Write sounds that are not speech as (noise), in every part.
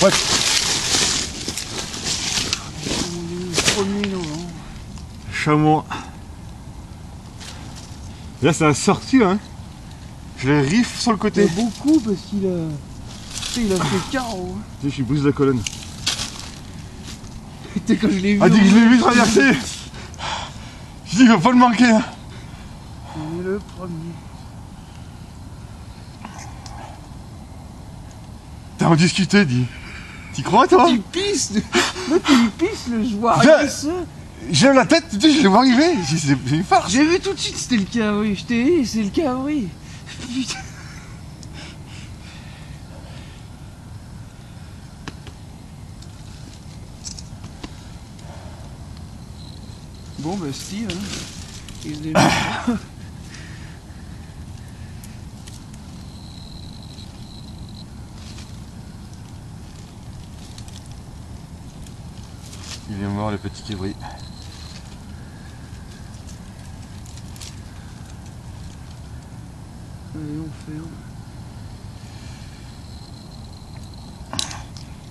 Novembre. Chameau. Là, ça a sorti, hein. Je l'ai riff sur le côté. Beaucoup parce qu'il a. Tu sais, il a fait carreau. hein. Tu sais, je suis brise la colonne. (laughs) Tu sais, quand je l'ai vu. Ah, dis que je l'ai vu traverser. Je dis, il va pas le manquer. Hein. C'est le premier. T'as en discuté, dis. T'y crois, toi Tu pisses Moi, tu pisses le joueur agresseur. J'ai la tête, tu je l'ai vu arriver. J'ai une farce. J'ai vu tout de suite c'était le cabri. Je t'ai dit, c'est le cabri. Putain. Bon bah Steve, hein. il se démerde. Il est mort, le petit Kébri. Allez, on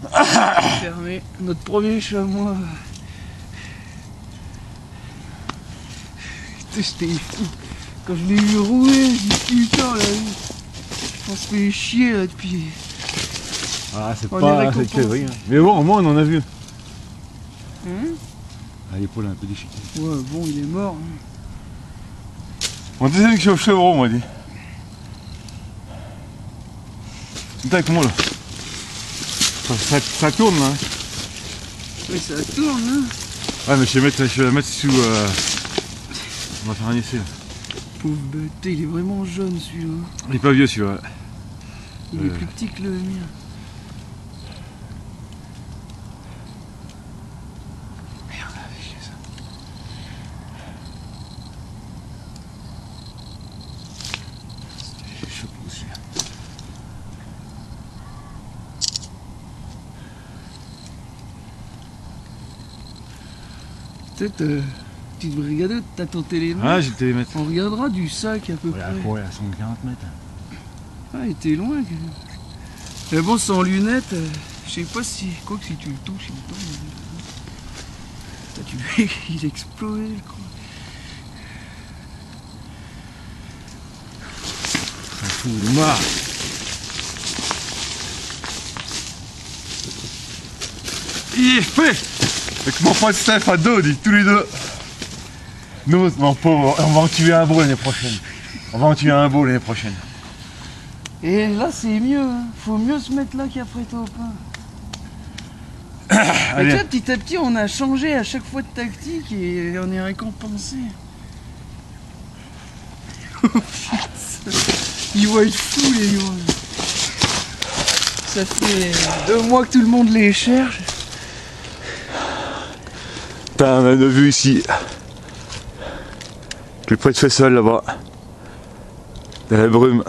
(coughs) ferme. Fermé. Notre premier chamois. Putain, J'étais fou. Quand je l'ai vu rouler, j'ai dit putain là. On se fait chier là depuis. Ah, c'est pas c'est hein. Mais bon, au moins, on en a vu. Hein Ah, l'épaule est un peu déchiquetée. ouais, bon, il est mort. hein. On disait que je suis au chevreau, on m'a dit. Viens avec moi là. Ça, ça- ça tourne là. Ouais, ça tourne, hein. Ouais, mais je vais, mettre, je vais la mettre sous. euh, On va faire un essai là. Pauvre bête, il est vraiment jeune celui-là. Il est pas vieux celui-là. Il est Euh. plus petit que le mien. Merde, avec ça. Je suis chaud pour aussi. Peut-être, euh, petite brigade, t'as ton téléphone. Ah, j'ai le télémètre. On regardera du sac à peu Ouais, à près. quoi À 140 mètres. Ah, il était loin. quand même. Mais bon, sans lunettes, euh, je sais pas si. Quoi que si tu le touches, il tombe. Putain, tu (laughs) veux il explose le con. Un fou, il est mort. Il est fait Avec mon pote Steph à dos, on dit tous les deux. Nous, mon pauvre, on va en tuer un beau l'année prochaine. On va en tuer un beau l'année prochaine. Et là, c'est mieux. hein. Faut mieux se mettre là qu'après toi au pain. (coughs) Mais Allez. tu vois, petit à petit, on a changé à chaque fois de tactique et on est récompensé. (laughs) Ils vont être fous, les gars. Ça fait deux mois que tout le monde les cherche. Putain, a une vue ici. Le près de Fessol là-bas. Dans la brume.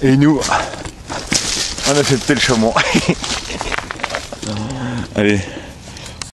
Et nous, on a fait tel chameau. (laughs) Allez.